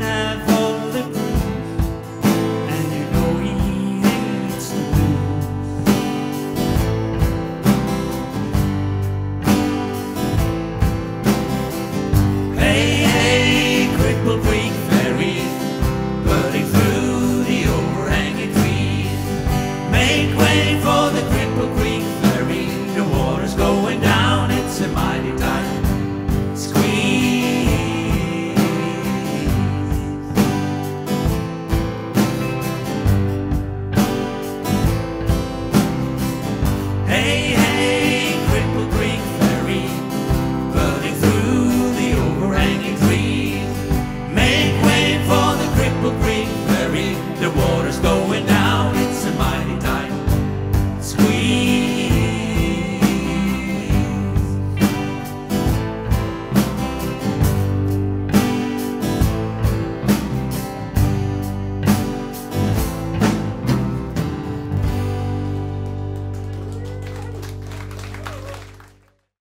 have